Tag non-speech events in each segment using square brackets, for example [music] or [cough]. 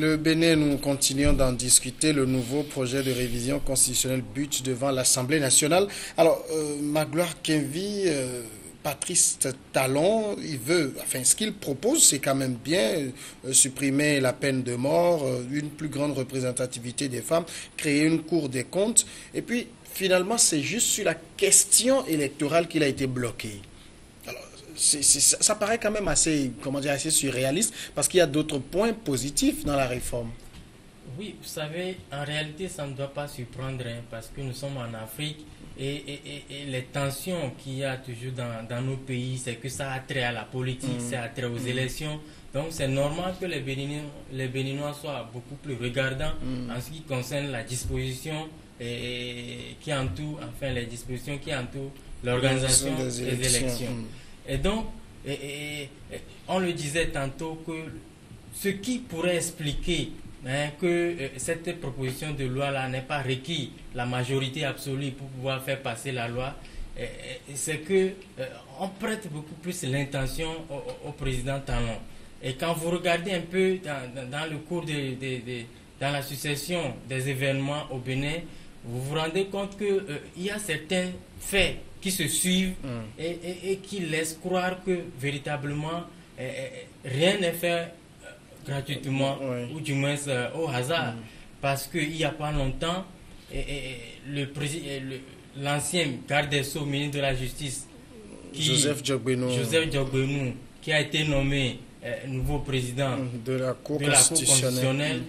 Le Bénin, nous continuons d'en discuter. Le nouveau projet de révision constitutionnelle bute devant l'Assemblée nationale. Alors, euh, Magloire Kenvi, euh, Patrice Talon, il veut, enfin, ce qu'il propose, c'est quand même bien euh, supprimer la peine de mort, une plus grande représentativité des femmes, créer une cour des comptes. Et puis, finalement, c'est juste sur la question électorale qu'il a été bloqué ça paraît quand même assez, comment dire, assez surréaliste parce qu'il y a d'autres points positifs dans la réforme. Oui, vous savez, en réalité, ça ne doit pas surprendre hein, parce que nous sommes en Afrique et, les tensions qu'il y a toujours dans, nos pays, c'est que ça a trait à la politique, ça a trait aux mm. élections. Donc c'est normal que les Béninois, les Béninois soient beaucoup plus regardants mm. en ce qui concerne la disposition et, qui entoure, enfin les dispositions qui entourent l'organisation des élections. Mm. Et donc, on le disait tantôt que ce qui pourrait expliquer hein, que euh, cette proposition de loi-là n'est pas requis la majorité absolue pour pouvoir faire passer la loi, c'est que euh, on prête beaucoup plus l'intention au, président Talon. Et quand vous regardez un peu dans, le cours de, dans la succession des événements au Bénin, vous vous rendez compte qu'il euh, y a certains faits qui se suivent mm. et, qui laissent croire que véritablement eh, eh, rien n'est fait euh, gratuitement ou du moins euh, au hasard. Mm. Parce qu'il n'y a pas longtemps, le l'ancien garde des Sceaux, ministre de la Justice, Joseph Djogbenou, qui a été nommé euh, nouveau président mm, de la Cour constitutionnelle,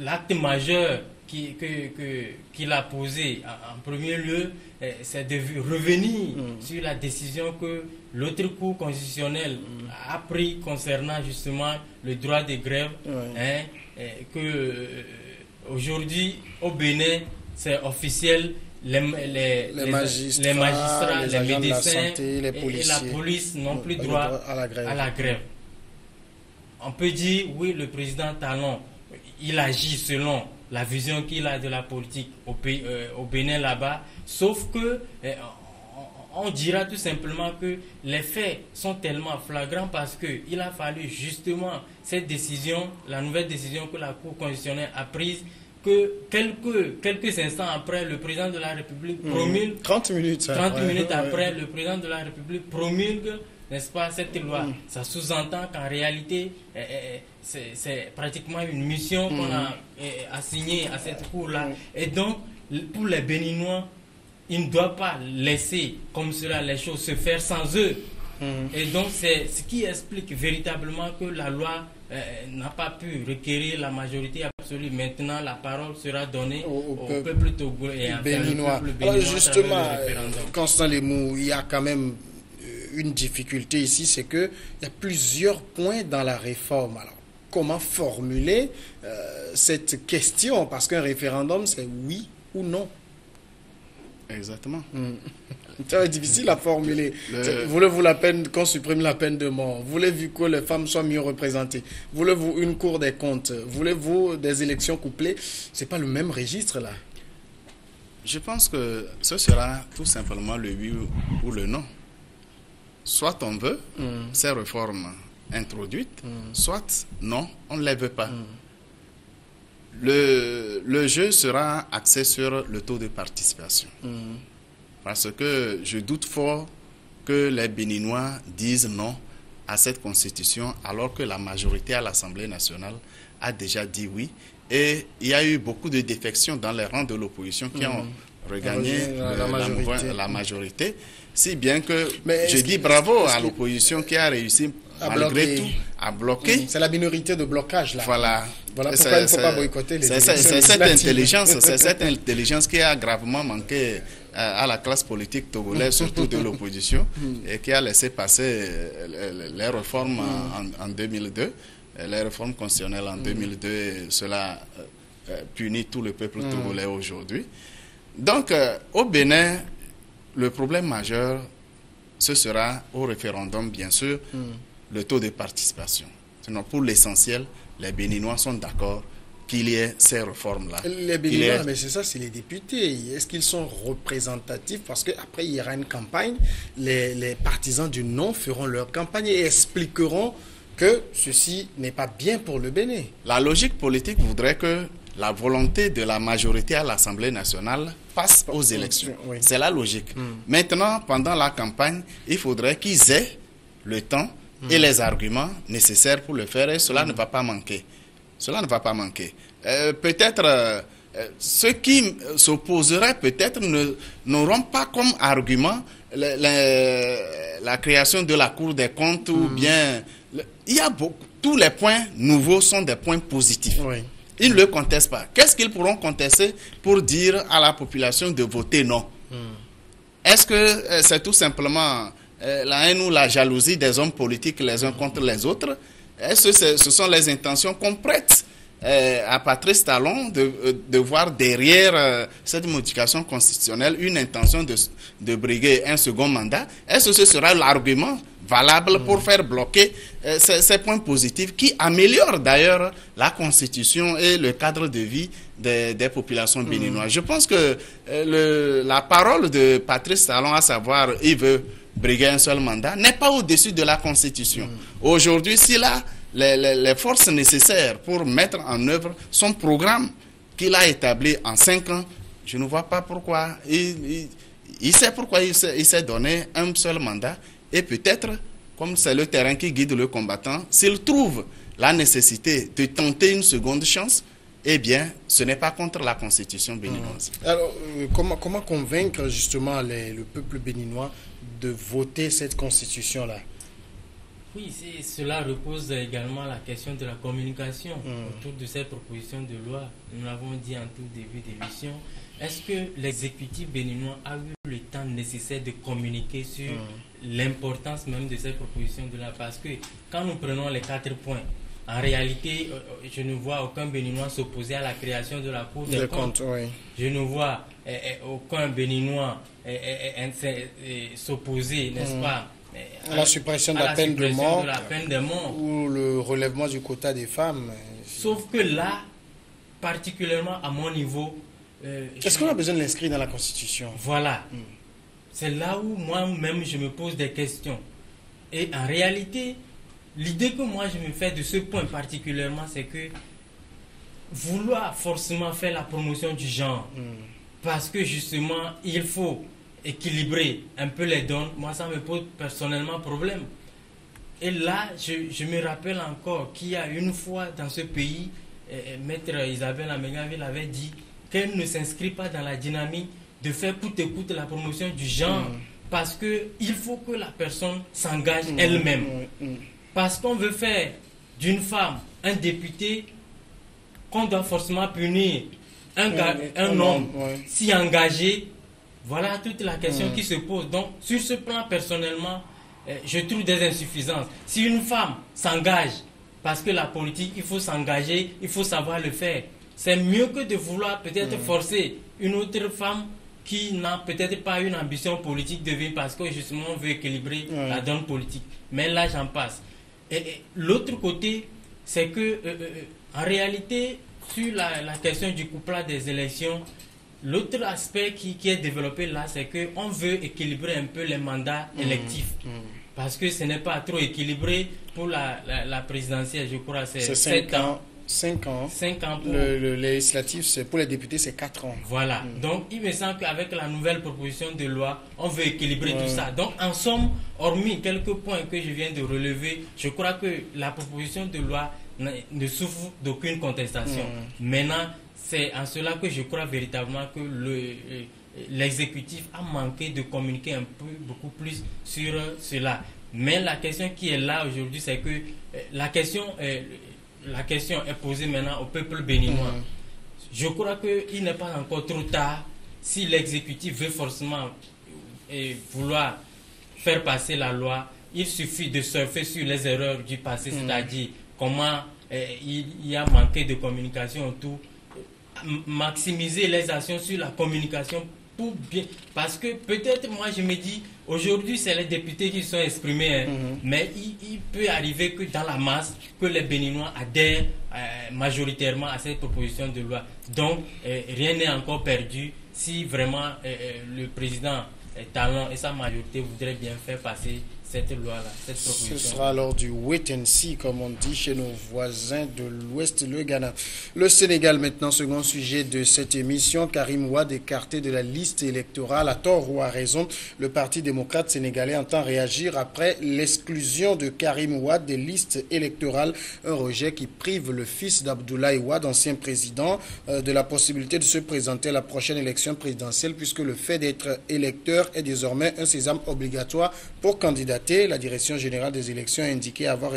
l'acte majeur qu'il que, a posé en, premier lieu, eh, c'est de revenir mm. sur la décision que l'autre Cour constitutionnelle mm. a pris concernant justement le droit de grève, hein, eh, que euh, aujourd'hui au Bénin, c'est officiel, les, les, magistrats, les, médecins et, la police n'ont plus droit à la, grève. à la grève. On peut dire, oui, le président Talon, il agit selon la vision qu'il a de la politique au, pays, euh, au Bénin là-bas, sauf que eh, on dira tout simplement que les faits sont tellement flagrants parce qu'il a fallu justement cette décision, la nouvelle décision que la Cour constitutionnelle a prise, que quelques, quelques instants après, le président de la République mmh. promulgue. 30 minutes. 30 minutes après, le président de la République promulgue n'est-ce pas, cette loi. Mm. Ça sous-entend qu'en réalité, eh, eh, c'est pratiquement une mission qu'on a mm. assignée à cette cour-là. Mm. Et donc, pour les Béninois, ils ne doivent pas laisser comme cela les choses se faire sans eux. Et donc, c'est ce qui explique véritablement que la loi n'a pas pu requérir la majorité absolue. Maintenant, la parole sera donnée au, peuple, togolais et béninois. Alors justement, Constant Lemou, il y a quand même une difficulté ici, c'est qu'il y a plusieurs points dans la réforme. Alors, comment formuler euh, cette question Parce qu'un référendum, c'est oui ou non. Exactement. C'est difficile à formuler. Voulez-vous la peine qu'on supprime la peine de mort? Voulez-vous que les femmes soient mieux représentées? Voulez-vous une cour des comptes? Voulez-vous des élections couplées? C'est pas le même registre là. Je pense que ce sera tout simplement le oui ou le non soit on veut mm. ces réformes introduites, mm. soit non, on ne les veut pas. Mm. Le, le, jeu sera axé sur le taux de participation. Parce que je doute fort que les Béninois disent non à cette constitution alors que la majorité à l'Assemblée nationale a déjà dit oui. Et il y a eu beaucoup de défections dans les rangs de l'opposition qui ont regagné la majorité. Si bien que je dis bravo à l'opposition qui a réussi malgré tout à bloquer. C'est la minorité de blocage là. Voilà. Voilà pourquoi il ne faut pas boycotter les C'est cette intelligence, c'est [laughs] cette intelligence qui a gravement manqué euh, à la classe politique togolaise, surtout de l'opposition, [laughs] et qui a laissé passer euh, les réformes en, 2002, euh, les réformes constitutionnelles en 2002, hmm. et cela punit tout le peuple hmm. togolais aujourd'hui. Donc, au Bénin, le problème majeur, ce sera au référendum, bien sûr, hmm. Le taux de participation. Sinon, pour l'essentiel, les Béninois sont d'accord qu'il y ait ces réformes-là. Les Béninois, mais c'est ça, c'est les députés. Est-ce qu'ils sont représentatifs? Parce qu'après, il y aura une campagne. Les, les, partisans du non feront leur campagne et expliqueront que ceci n'est pas bien pour le Bénin. La logique politique voudrait que la volonté de la majorité à l'Assemblée nationale passe aux élections. C'est la logique. Hmm. Maintenant, pendant la campagne, il faudrait qu'ils aient le temps et hmm. les arguments nécessaires pour le faire et cela ne va pas manquer. Cela ne va pas manquer. Euh, peut-être euh, ceux qui s'opposeraient peut-être n'auront pas comme argument la, création de la Cour des comptes ou hmm. bien... il y a beaucoup, tous les points nouveaux sont des points positifs. Ils ne le contestent pas. Qu'est-ce qu'ils pourront contester pour dire à la population de voter non? Hmm. Est-ce que euh, c'est tout simplement la haine ou la jalousie des hommes politiques les uns contre les autres Est-ce que ce sont les intentions qu'on prête euh, à Patrice Talon de, de voir derrière cette modification constitutionnelle une intention de, de briguer un second mandat Est-ce que ce sera l'argument valable pour faire bloquer euh, ces, points positifs qui améliorent d'ailleurs la constitution et le cadre de vie des, populations mm. béninoises. Je pense que euh, la parole de Patrice Talon, à savoir il veut briguer un seul mandat, n'est pas au-dessus de la constitution. Mm. Aujourd'hui, s'il a les, forces nécessaires pour mettre en œuvre son programme qu'il a établi en cinq ans, je ne vois pas pourquoi. Il, il sait pourquoi il s'est donné un seul mandat et peut-être, comme c'est le terrain qui guide le combattant, s'il trouve la nécessité de tenter une seconde chance, eh bien, ce n'est pas contre la constitution béninoise. Mmh. Alors, euh, comment, comment convaincre justement le peuple béninois de voter cette constitution-là? Oui, cela repose également la question de la communication mmh. autour de cette proposition de loi. Nous l'avons dit en tout début d'émission. Est-ce que l'exécutif béninois a eu le temps nécessaire de communiquer sur mmh. l'importance même de cette proposition de loi? Parce que quand nous prenons les quatre points, en réalité, euh, euh, je ne vois aucun Béninois s'opposer à la création de la Cour des comptes. Je ne vois eh, eh, aucun Béninois eh, s'opposer, n'est-ce mmh. pas? À la suppression, de, la peine de, mort, ou le relèvement du quota des femmes. Sauf que là, particulièrement à mon niveau, euh, Est-ce qu'on a besoin de l'inscrire dans la Constitution? Voilà. Hmm. C'est là où moi-même je me pose des questions. Et en réalité, l'idée que moi je me fais de ce point particulièrement, c'est que vouloir forcément faire la promotion du genre, hmm. parce que justement, il faut équilibrer un peu les dons, moi ça me pose personnellement problème. Et là, je, me rappelle encore qu'il y a une fois dans ce pays, Maître Isabelle Amegaville avait dit qu'elle ne s'inscrit pas dans la dynamique de faire coûte et coûte la promotion du genre, mm. parce que il faut que la personne s'engage mm. elle-même. Parce qu'on veut faire d'une femme un député qu'on doit forcément punir un, un, homme si engagé voilà toute la question qui se pose. Donc, sur ce plan, personnellement, euh, je trouve des insuffisances. Si une femme s'engage, parce que la politique, il faut s'engager, il faut savoir le faire. C'est mieux que de vouloir peut-être forcer une autre femme qui n'a peut-être pas une ambition politique de vivre parce que justement on veut équilibrer la donne politique. Mais là, j'en passe. Et, l'autre côté, c'est que euh, euh, en réalité, sur la, la question du couplage des élections, L'autre aspect qui, est développé là, c'est qu'on veut équilibrer un peu les mandats mmh. électifs. Mmh. Parce que ce n'est pas trop équilibré pour la, la, présidentielle, je crois, c'est 7 ans. 5 ans. 5 ans pour... le, législatif, pour les députés, c'est 4 ans. Voilà. Mmh. Donc, il me semble qu'avec la nouvelle proposition de loi, on veut équilibrer tout ça. Donc, en somme, hormis quelques points que je viens de relever, je crois que la proposition de loi ne souffre d'aucune contestation. Maintenant, c'est en cela que je crois véritablement que euh, l'exécutif a manqué de communiquer un peu, beaucoup plus sur cela. Mais la question qui est là aujourd'hui, c'est que euh, la question, la question est posée maintenant au peuple béninois. Mm-hmm. Je crois qu'il n'est pas encore trop tard si l'exécutif veut forcément euh, vouloir faire passer la loi. Il suffit de surfer sur les erreurs du passé, mm-hmm. c'est-à-dire comment il y a manqué de communication autour maximiser les actions sur la communication bien. Parce que peut-être moi je me dis, aujourd'hui c'est les députés qui sont exprimés, hein. mhm. mais il, peut arriver que dans la masse, que les Béninois adhèrent euh, majoritairement à cette proposition de loi. Donc euh, rien n'est encore perdu si vraiment euh, le président Talon et sa majorité voudraient bien faire passer cette loi-là, cette proposition. Ce sera alors du wait and see, comme on dit chez nos voisins de l'Ouest, le Ghana. Le Sénégal, maintenant, second sujet de cette émission. Karim Ouad écarté de la liste électorale, à tort ou à raison. Le Parti démocrate sénégalais entend réagir après l'exclusion de Karim Ouad des listes électorales. Un rejet qui prive le fils d'Abdoulaye Ouad, ancien président, euh, de la possibilité de se présenter à la prochaine élection présidentielle, puisque le fait d'être électeur est désormais un sésame obligatoire pour la Direction générale des élections a indiqué avoir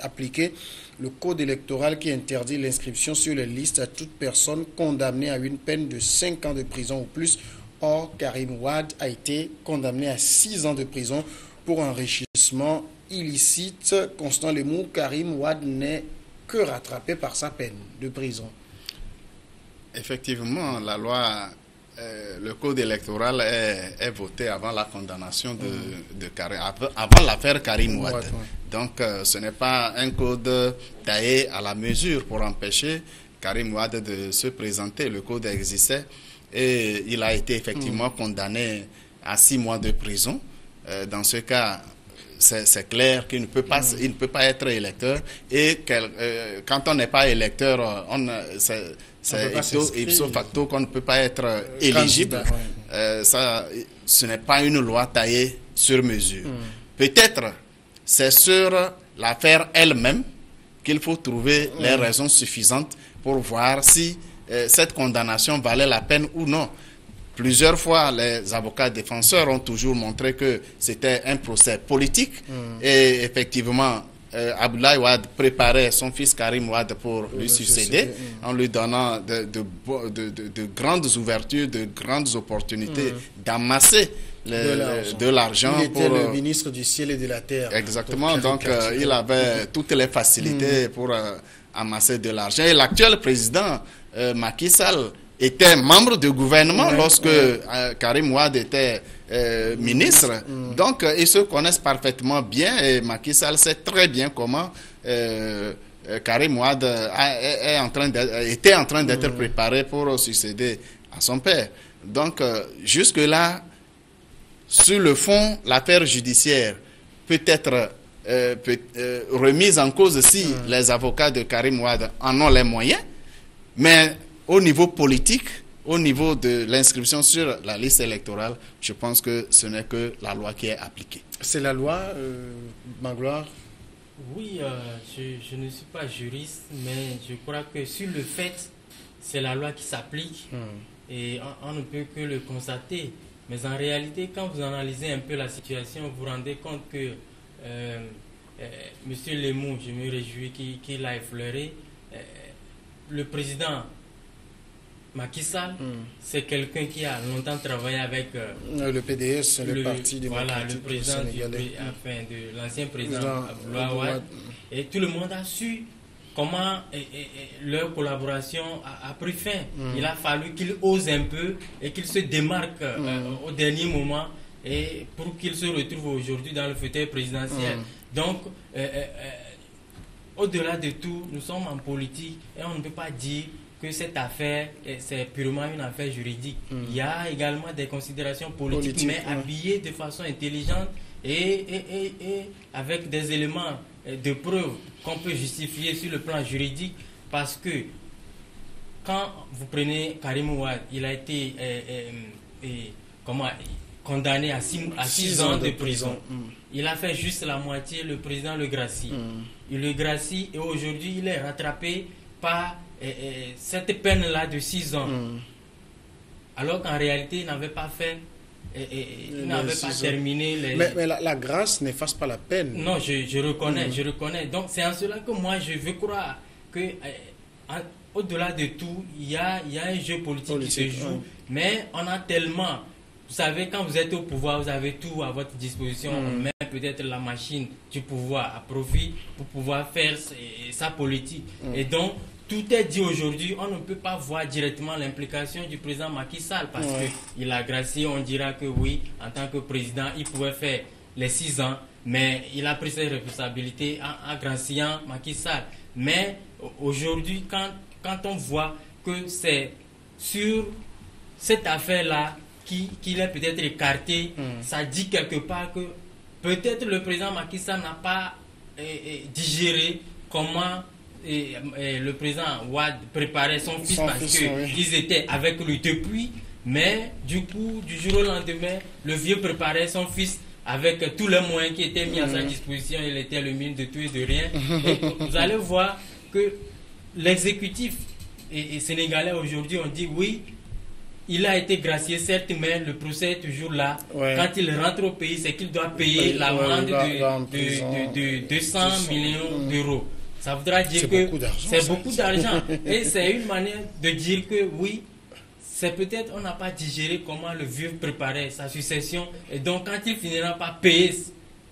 appliqué le code électoral qui interdit l'inscription sur les listes à toute personne condamnée à une peine de 5 ans de prison ou plus. Or, Karim Ouad a été condamné à 6 ans de prison pour enrichissement illicite. Constant Lemou, Karim Ouad n'est que rattrapé par sa peine de prison. Effectivement, la loi euh, le code électoral est, voté avant la condamnation de, de Karim, avant, l'affaire Karim Ouad. Donc, euh, ce n'est pas un code taillé à la mesure pour empêcher Karim Ouad de se présenter. Le code existait et il a été effectivement mm. condamné à six mois de prison. Euh, dans ce cas, c'est clair qu'il ne peut pas, mm. il ne peut pas être électeur. Et quand on n'est pas électeur, on, c'est ipso, facto qu'on ne peut pas être euh, éligible. Euh, ça, ce n'est pas une loi taillée sur mesure. Hmm. Peut-être c'est sur l'affaire elle-même qu'il faut trouver les hmm. raisons suffisantes pour voir si euh, cette condamnation valait la peine ou non. Plusieurs fois, les avocats défenseurs ont toujours montré que c'était un procès politique hmm. et effectivement, euh, Abdoulaye Ouad préparait son fils Karim Ouad pour lui succéder en lui donnant de, de, grandes ouvertures, de grandes opportunités mm. d'amasser de l'argent. Il était le euh, ministre du ciel et de la terre. Exactement, donc euh, il avait toutes les facilités mm. pour amasser de l'argent. Et l'actuel président Macky Sall était membre du gouvernement lorsque Karim Ouad était euh, ministre. Mm. Donc, euh, ils se connaissent parfaitement bien et Macky Sall sait très bien comment euh, Karim Ouad est, en train était en train d'être mm. préparé pour succéder à son père. Donc, jusque-là, sur le fond, l'affaire judiciaire peut être remise en cause si mm. les avocats de Karim Ouad en ont les moyens, mais au niveau politique, au niveau de l'inscription sur la liste électorale, je pense que ce n'est que la loi qui est appliquée. C'est la loi, euh, Magloire? Oui, euh, je, ne suis pas juriste, mais je crois que sur le fait, c'est la loi qui s'applique hmm. et on, ne peut que le constater. Mais en réalité, quand vous analysez un peu la situation, vous vous rendez compte que euh, euh Monsieur Lemou, je me réjouis qu'il a effleuré, le président Macky Sall, hmm. c'est quelqu'un qui a longtemps travaillé avec euh, euh, le PDS, le, Parti démocratique Voilà, le président du, enfin, de l'ancien président Abdoulaye Et tout le monde a su comment leur collaboration a, pris fin. Hmm. Il a fallu qu'il ose un peu et qu'il se démarque euh, hmm. au dernier moment et pour qu'il se retrouve aujourd'hui dans le fauteuil présidentiel. Donc, au-delà de tout, nous sommes en politique et on ne peut pas dire que cette affaire, c'est purement une affaire juridique. Mm. Il y a également des considérations politiques, mais habillées de façon intelligente et, avec des éléments de preuve qu'on peut justifier sur le plan juridique, parce que quand vous prenez Karim Ouad, il a été comment, condamné à 6 ans, de prison. Mm. Il a fait juste la moitié, le président le gracie. Mm. Il le gracie et aujourd'hui il est rattrapé par et, cette peine-là de 6 ans, hmm. alors qu'en réalité, il n'avait pas fait, il n'avait pas terminé les... Mais, la, grâce n'efface pas la peine. Non, je, reconnais, hmm. je reconnais. Donc c'est en cela que moi, je veux croire que... Euh, au-delà de tout, il y a, y a un jeu politique, qui se joue, mais on a tellement vous savez, quand vous êtes au pouvoir, vous avez tout à votre disposition, hmm. même peut-être la machine du pouvoir à profit pour pouvoir faire sa politique. Et donc, tout est dit aujourd'hui, on ne peut pas voir directement l'implication du président Macky Sall parce qu'il a gracié, on dira que oui, en tant que président, il pouvait faire les six ans, mais il a pris ses responsabilités en, graciant Macky Sall. Mais aujourd'hui, quand, quand on voit que c'est sur cette affaire-là qu'il est peut-être écarté, hmm. ça dit quelque part que peut-être le président Macky Sall n'a pas eh, eh, digéré comment eh, le président Ouad préparait son fils parce qu'ils étaient avec lui depuis. Mais du coup, du jour au lendemain, le vieux préparait son fils avec tous les moyens qui étaient mis à sa mhm. disposition. Il était le mine de tout et de rien. [laughs] vous allez voir que l'exécutif et, sénégalais aujourd'hui ont dit oui, il a été gracié, certes, mais le procès est toujours là. Quand il rentre au pays, c'est qu'il doit payer l'amende de, 200 millions mm. d'euros. Ça voudra dire que c'est beaucoup d'argent. [laughs] et c'est une manière de dire que oui, c'est peut-être on n'a pas digéré comment le vieux préparait sa succession. Et donc, quand il finira par payer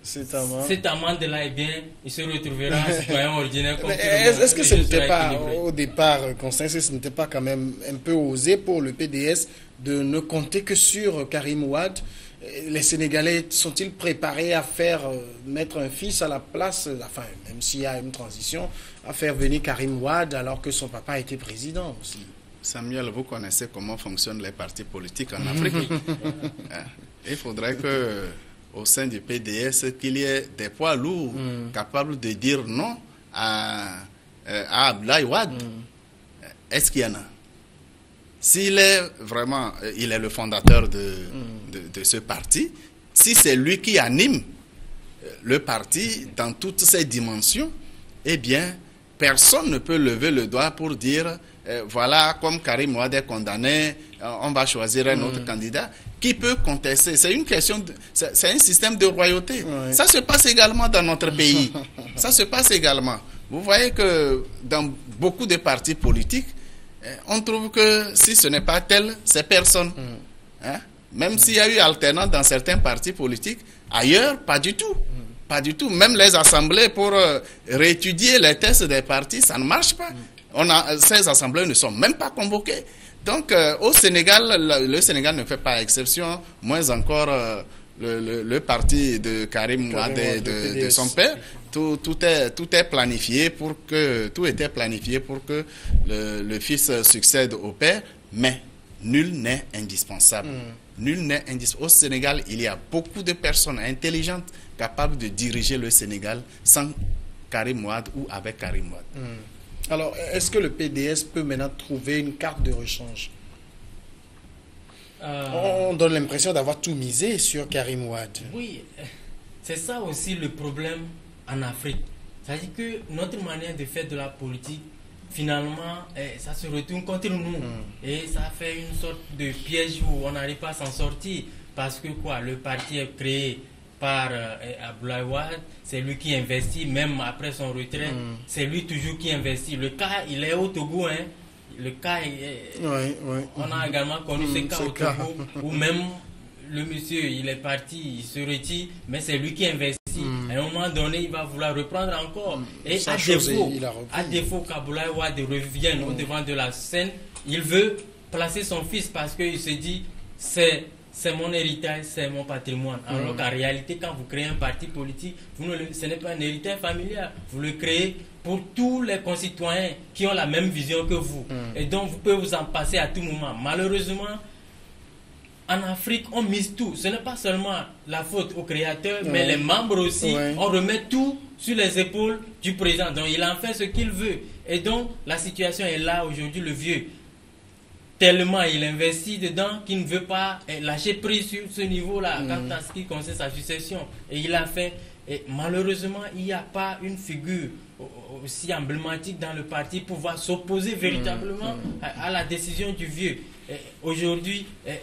cette amende-là, eh bien, il se retrouvera un citoyen [laughs] ordinaire comme Est-ce que ce n'était pas, au départ, Constance, ce n'était pas quand même un peu osé pour le PDS de ne compter que sur Karim Ouad les Sénégalais sont-ils préparés à faire euh, mettre un fils à la place, enfin, même s'il y a une transition, à faire venir Karim Ouad alors que son papa était président aussi? Samuel, vous connaissez comment fonctionnent les partis politiques en Afrique. [laughs] Il faudrait que au sein du PDS qu'il y ait des poids lourds mm. capables de dire non à, euh, à Abdoulaye. Mm. Est-ce qu'il y en a? S'il est vraiment, euh, il est le fondateur de, mm. De, de ce parti, si c'est lui qui anime euh, le parti dans toutes ses dimensions, eh bien, personne ne peut lever le doigt pour dire euh, voilà, comme Karim Ouad est condamné, euh, on va choisir un autre mm. candidat. Qui peut contester? C'est une question, c'est un système de royauté. Ça se passe également dans notre pays. [laughs] Ça se passe également. Vous voyez que dans beaucoup de partis politiques, on trouve que si ce n'est pas tel, c'est personne. Mm. Hein? Même s'il y a eu alternance dans certains partis politiques, ailleurs, pas du tout. Pas du tout. Même les assemblées pour réétudier les tests des partis, ça ne marche pas. On a, ces assemblées ne sont même pas convoquées. Donc euh, au Sénégal, le, Sénégal ne fait pas exception, moins encore euh, le, parti de Karim, Karim de, son père. Tout, tout, est, tout est planifié pour que tout était planifié pour que le, fils succède au père, mais nul n'est indispensable. Hmm. Nul n'est indispensable. Au Sénégal, il y a beaucoup de personnes intelligentes capables de diriger le Sénégal sans Karim Ouad ou avec Karim Ouad. Hmm. Alors, est-ce que le PDS peut maintenant trouver une carte de rechange? Euh, On donne l'impression d'avoir tout misé sur Karim Ouad. Oui, c'est ça aussi le problème en Afrique. C'est-à-dire que notre manière de faire de la politique, finalement, eh, ça se retourne contre nous. Hmm. Et ça fait une sorte de piège où on n'arrive pas à s'en sortir. Parce que quoi, le parti est créé par euh, c'est lui qui investit, même après son retrait, mm. c'est lui toujours qui investit. Le cas, il est au Togo, hein. Le cas, on a également connu ce mm, cas au Togo, où même le monsieur, il est parti, il se retire, mais c'est lui qui investit. Mm. À un moment donné, il va vouloir reprendre encore. Et à défaut, à défaut qu'Aboulaye revienne au devant de la scène, il veut placer son fils parce qu'il se dit, c'est c'est mon héritage, c'est mon patrimoine. Alors mm. qu'en réalité, quand vous créez un parti politique, vous ne ce n'est pas un héritage familial. Vous le créez pour tous les concitoyens qui ont la même vision que vous. Mm. Et donc, vous pouvez vous en passer à tout moment. Malheureusement, en Afrique, on mise tout. Ce n'est pas seulement la faute au créateur, mais les membres aussi. On remet tout sur les épaules du président. Donc, il en fait ce qu'il veut. Et donc, la situation est là aujourd'hui. Le vieux tellement il investit dedans qu'il ne veut pas eh, lâcher prise sur ce niveau-là mm. quant à ce qui concerne sa succession. Et il a fait. Et malheureusement, il n'y a pas une figure aussi emblématique dans le parti pour pouvoir s'opposer véritablement mm. À, la décision du vieux. Aujourd'hui, eh, eh,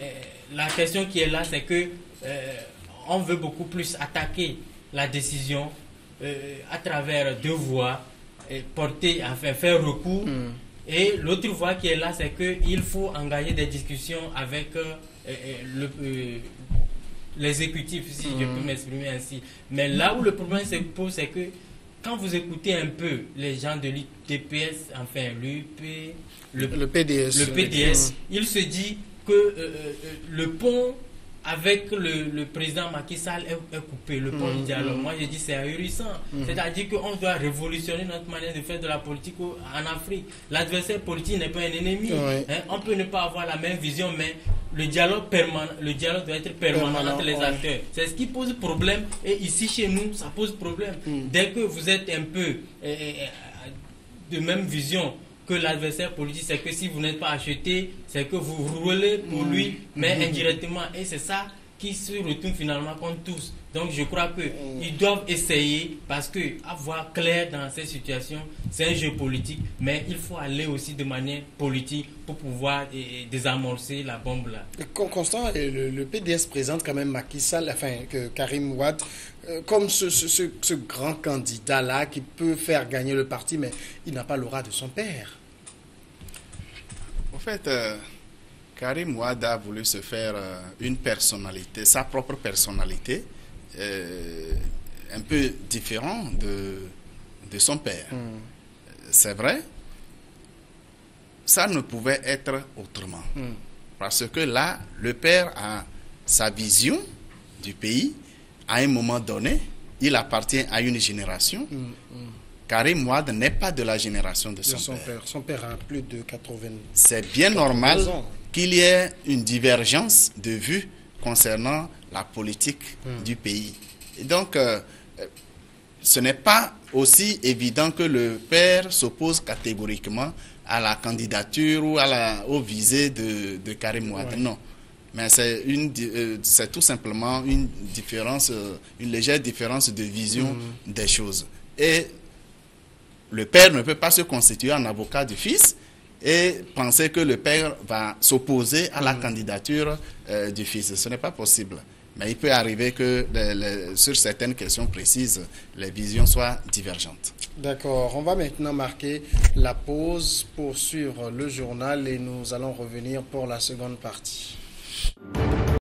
la question qui est là, c'est que on veut beaucoup plus attaquer la décision à travers deux voies, et porter, enfin faire recours. Et l'autre voie qui est là, c'est qu'il faut engager des discussions avec euh, euh, le, euh, l'exécutif, si je peux mm. m'exprimer ainsi. Mais là où le problème se pose, c'est que quand vous écoutez un peu les gens de l'UTPS, enfin l'UP, le, le, PDS, le PDS, il se dit que le pont avec le, président Macky Sall est, coupé, le pont du mm, dialogue. Mm. Moi, je dis c'est ahurissant. Mm. C'est-à-dire qu'on doit révolutionner notre manière de faire de la politique en Afrique. L'adversaire politique n'est pas un ennemi. Hein. On peut ne pas avoir la même vision, mais le dialogue permanent, le dialogue doit être permanent, entre les acteurs. C'est ce qui pose problème. Et ici, chez nous, ça pose problème. Hmm. Dès que vous êtes un peu eh, eh, de même vision que l'adversaire politique, c'est que si vous n'êtes pas acheté, c'est que vous roulez pour hmm. lui, mais hmm. indirectement. Et c'est ça qui se retourne finalement contre tous. Donc je crois qu'ils doivent essayer, parce que avoir clair dans ces situations, c'est un jeu politique, mais il faut aller aussi de manière politique pour pouvoir désamorcer la bombe là. Constant, le, PDS présente quand même Macky Sall, enfin que Karim Ouad, euh, comme ce, ce, grand candidat là qui peut faire gagner le parti, mais il n'a pas l'aura de son père. En fait, euh, Karim Ouad a voulu se faire euh, une personnalité, sa propre personnalité, un peu différent de, de son père. Hmm. C'est vrai, ça ne pouvait être autrement. Hmm. Parce que là, le père a sa vision du pays. À un moment donné, il appartient à une génération. Hmm, Karim Ouad n'est pas de la génération de son, père. Son père a plus de 80 C'est bien normal qu'il y ait une divergence de vues concernant la politique hmm. du pays. Et donc, euh, ce n'est pas aussi évident que le père s'oppose catégoriquement à la candidature ou à la, au visée de, de Karim Ouad. Non. Mais c'est une, euh, c'est tout simplement une différence, euh, une légère différence de vision hmm. des choses. Et le père ne peut pas se constituer en avocat du fils et penser que le père va s'opposer à la mm. candidature euh, du fils. Ce n'est pas possible. Mais il peut arriver que sur certaines questions précises, les visions soient divergentes. D'accord. On va maintenant marquer la pause pour suivre le journal et nous allons revenir pour la seconde partie.